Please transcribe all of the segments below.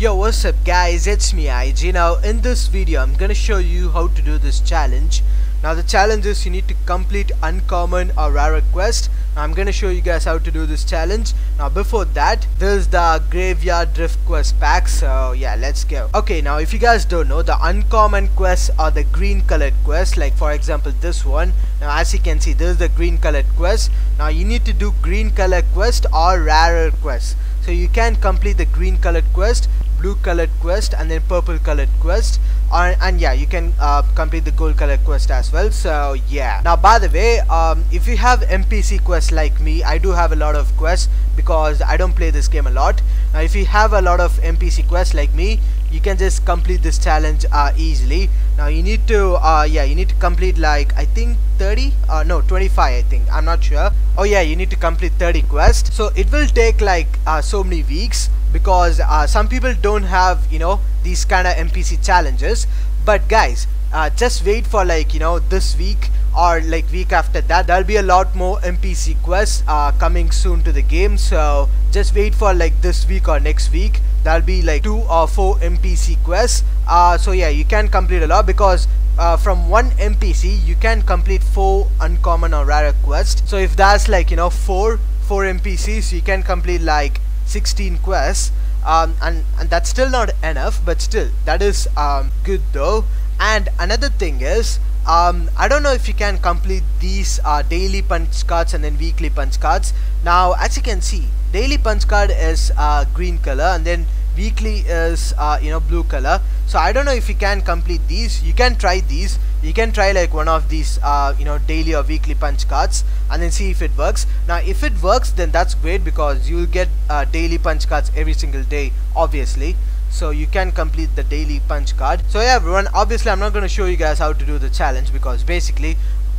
Yo what's up guys? It's me IG now in this video I'm gonna show you how to do this challenge. Now the challenge is you need to complete uncommon or rare quest now, I'm gonna show you guys how to do this challenge. Now before that there's the graveyard drift quest pack so yeah let's go. Okay now if you guys don't know the uncommon quests are the green colored quests like for example this one. Now as you can see this is the green colored quest. Now you need to do green color quest or rarer quest. So you can complete the green colored quest blue colored quest and then purple colored quest. Uh, and yeah you can uh, complete the gold colored quest as well. So yeah. Now by the way um, if you have NPC quests like me I do have a lot of quests because I don't play this game a lot. Now if you have a lot of NPC quests like me you can just complete this challenge uh, easily. Now you need to uh, yeah you need to complete like I think 30 uh, no 25 I think. I'm not sure. Oh yeah you need to complete 30 quests. So it will take like uh, so many weeks because uh, some people don't have you know these kind of NPC challenges. But guys uh, just wait for like you know this week or like week after that there'll be a lot more NPC quests uh, coming soon to the game. So just wait for like this week or next week there'll be like two or four NPC quests. Uh, so yeah you can complete a lot because uh, from one NPC you can complete four uncommon or rare quests. So if that's like you know four four NPCs you can complete like 16 quests um, and, and that's still not enough but still that is um, good though. And another thing is um, I don't know if you can complete these uh, daily punch cards and then weekly punch cards. Now as you can see daily punch card is uh, green color and then weekly is uh, you know blue color. So I don't know if you can complete these. You can try these. You can try like one of these uh, you know daily or weekly punch cards and then see if it works. Now if it works then that's great because you'll get uh, daily punch cards every single day obviously. So you can complete the daily punch card. So yeah everyone obviously I'm not going to show you guys how to do the challenge because basically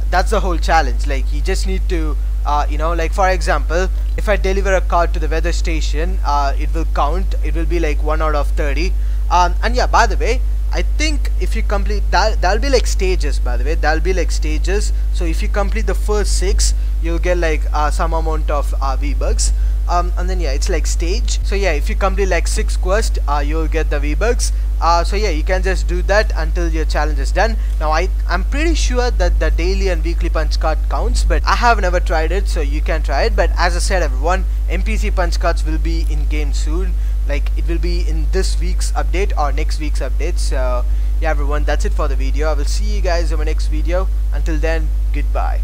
that's the whole challenge. Like you just need to uh, you know like for example if I deliver a card to the weather station uh, it will count. It will be like 1 out of 30 um, and yeah by the way I think if you complete that that'll be like stages by the way. That'll be like stages. So if you complete the first six you'll get like uh, some amount of uh, V-Bucks um, and then yeah it's like stage. So yeah if you complete like six quests uh, you'll get the V-Bucks. Uh, so yeah you can just do that until your challenge is done. Now I I'm pretty sure that the daily and weekly punch card counts but I have never tried it so you can try it. But as I said everyone NPC punch cards will be in game soon. Like it will be in this week's update or next week's update. So yeah everyone that's it for the video. I will see you guys in my next video. Until then goodbye